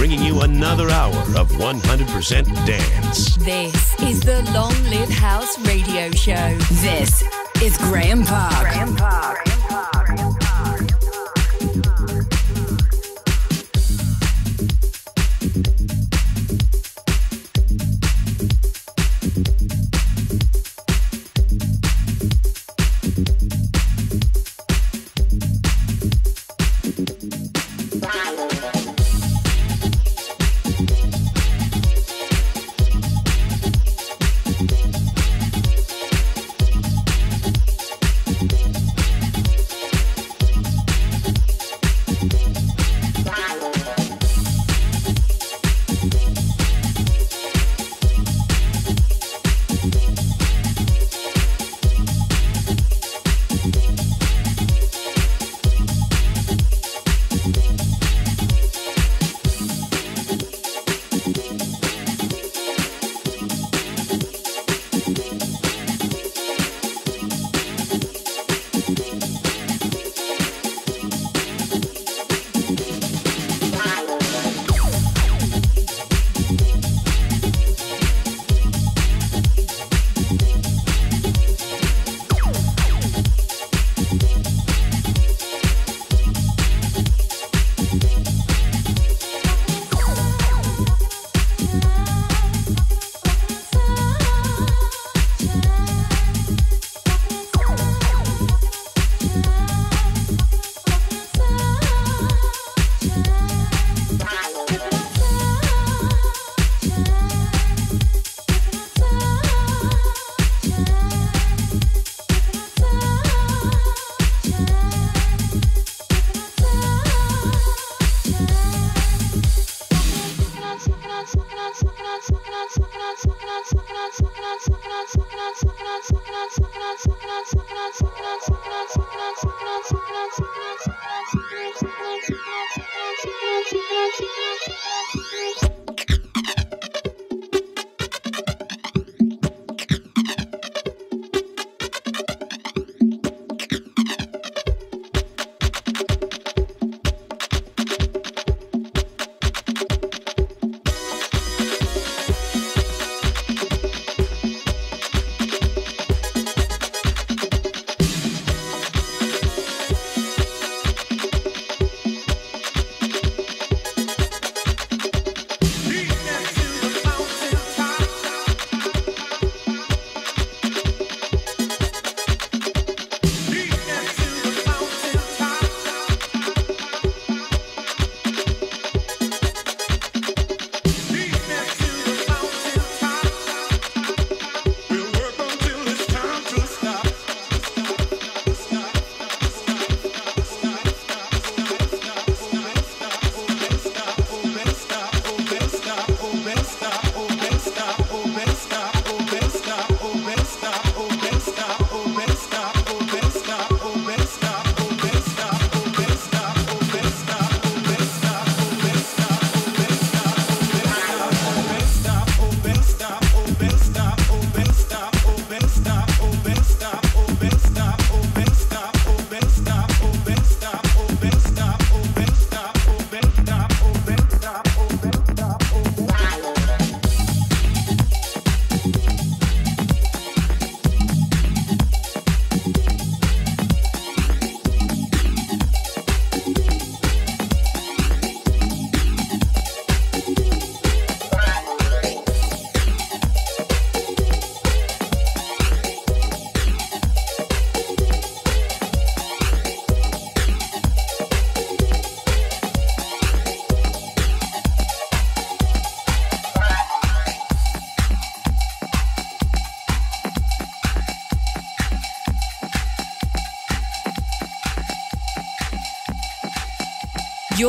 bringing you another hour of 100% dance. This is the Long Live House Radio Show. This is Graeme Park. Graeme Park.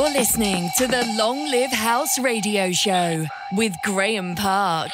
You're listening to the Long Live House Radio Show with Graeme Park.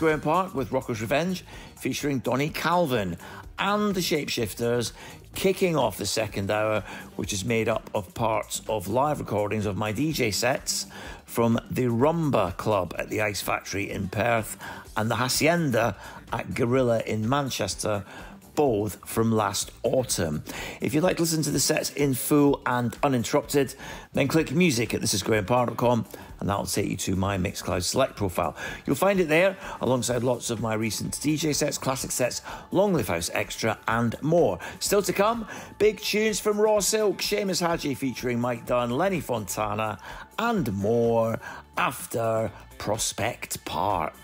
Graeme Park with Rocker's Revenge, featuring Donnie Calvin and the Shapeshifters, kicking off the second hour, which is made up of parts of live recordings of my DJ sets from the Rumba Club at the Ice Factory in Perth and the Hacienda at Gorilla in Manchester both from last autumn. If you'd like to listen to the sets in full and uninterrupted, then click music at thisisgraemepark.com and that'll take you to my Mixcloud Select profile. You'll find it there alongside lots of my recent DJ sets, classic sets, Long Live House Extra, and more. Still to come, big tunes from Raw Silk, Seamus Haji featuring Mike Dunn, Lenny Fontana, and more after Prospect Park.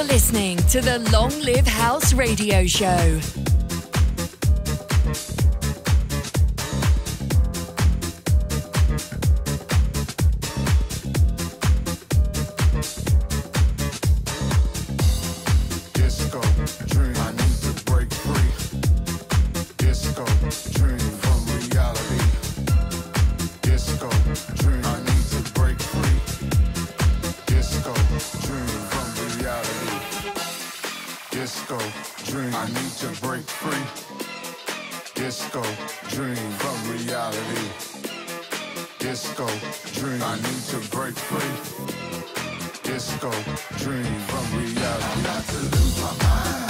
You're listening to the Long Live House Radio Show. I need to break free. Disco dream from reality. Disco dream. I need to break free. Disco dream from reality. I got to lose my mind.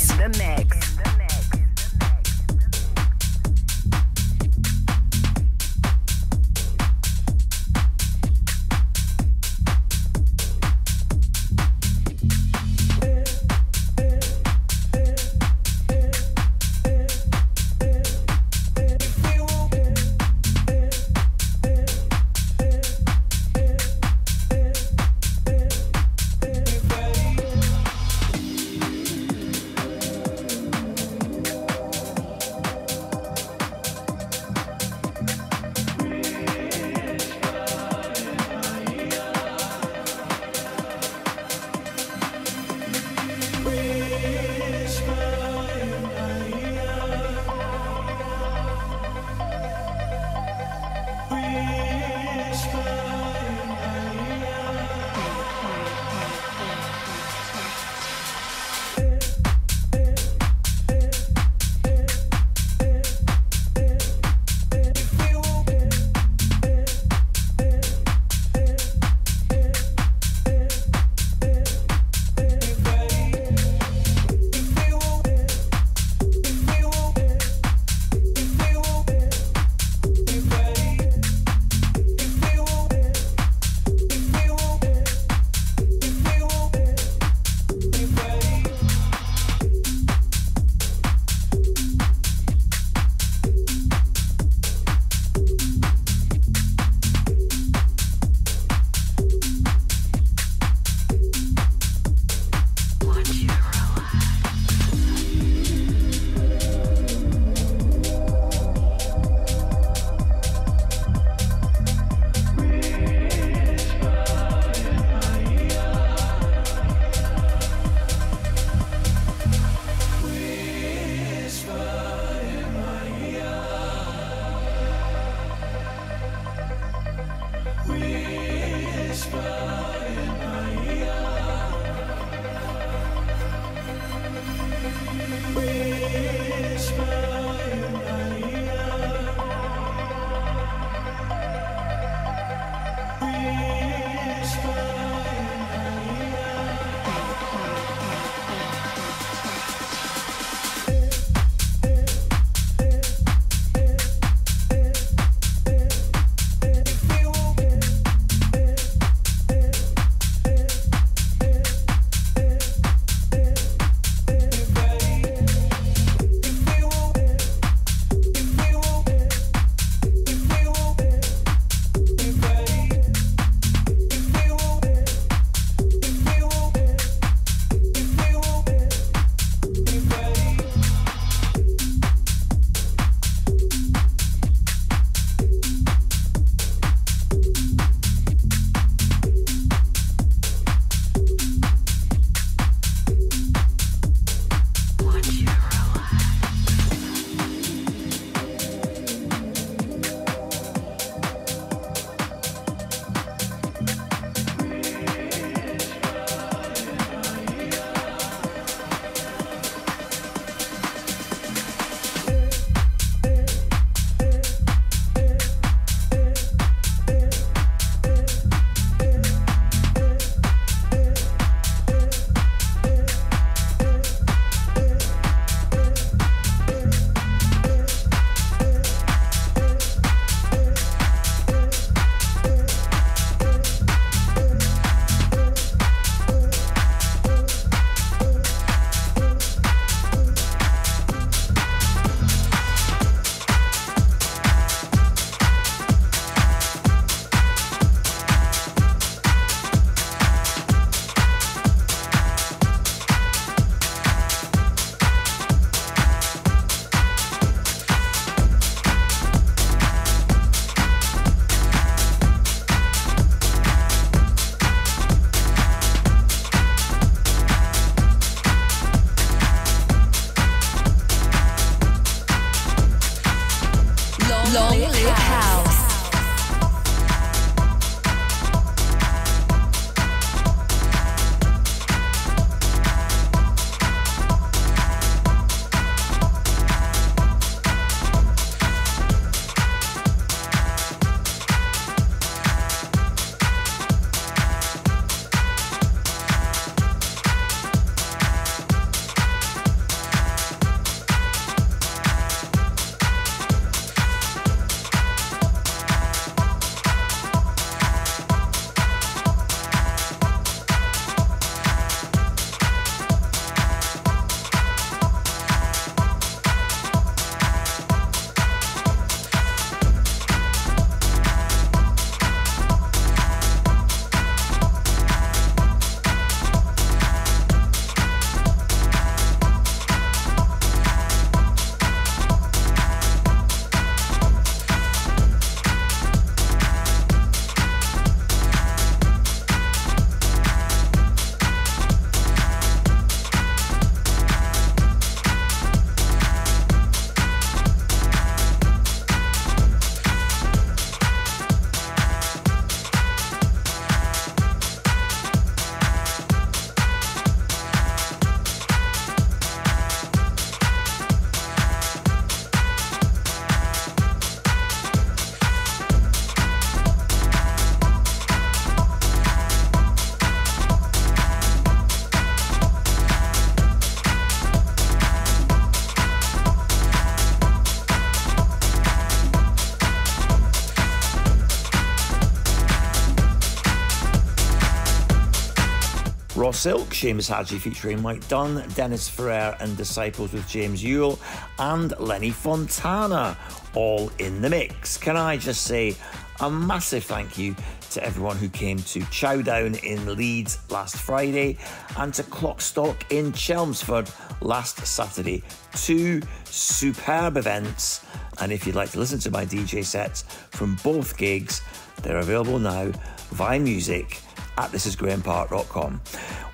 Silk, Seamus Haji featuring Mike Dunn, Dennis Ferrer and Disciples with James Ewell, and Lenny Fontana, all in the mix. Can I just say a massive thank you to everyone who came to Chowdown in Leeds last Friday and to Clockstock in Chelmsford last Saturday. Two superb events. And if you'd like to listen to my DJ sets from both gigs, they're available now via music at thisisgraemepark.com.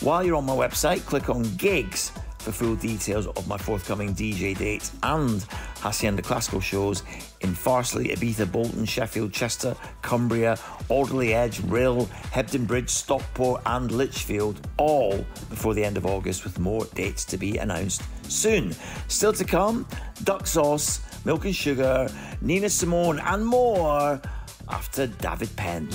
While you're on my website, click on gigs for full details of my forthcoming DJ dates and Hacienda Classical shows in Farsley, Ibiza, Bolton, Sheffield, Chester, Cumbria, Alderley Edge, Rhyl, Hebden Bridge, Stockport, and Lichfield, all before the end of August, with more dates to be announced soon. Still to come, Duck Sauce, Milk and Sugar, Nina Simone, and more after David Penn.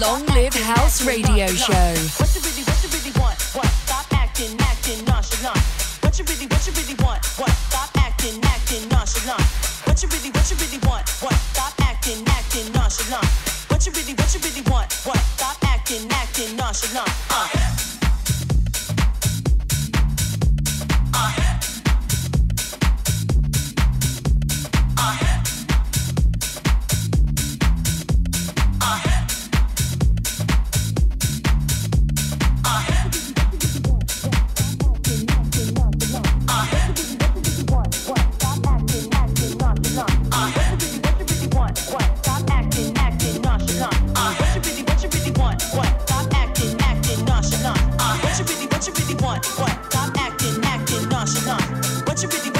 Long Live House Radio Show.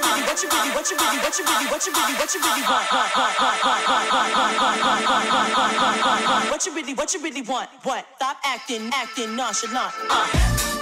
what you rigging, what you quack, by, by, by, by, by, by, by, by, by, by, what you really what you really want. What? Stop acting, acting nonchalant. Uh.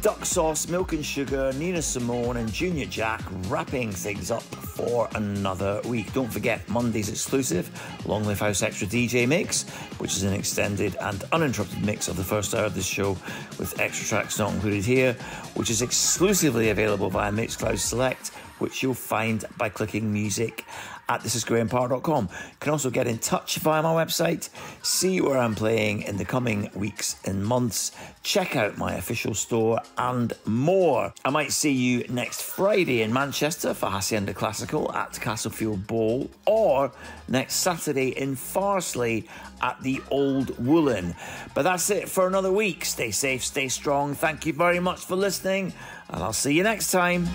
Duck Sauce, Milk and Sugar, Nina Simone, and Junior Jack wrapping things up for another week. Don't forget Monday's exclusive Long Live House Extra DJ mix, which is an extended and uninterrupted mix of the first hour of this show with extra tracks not included here, which is exclusively available via Mixcloud Select, which you'll find by clicking music at thisisgraemepark.com. You can also get in touch via my website, see where I'm playing in the coming weeks and months, check out my official store, and more. I might see you next Friday in Manchester for Hacienda Classical at Castlefield Bowl, or next Saturday in Farsley at the Old Woollen. But that's it for another week. Stay safe, stay strong. Thank you very much for listening, and I'll see you next time.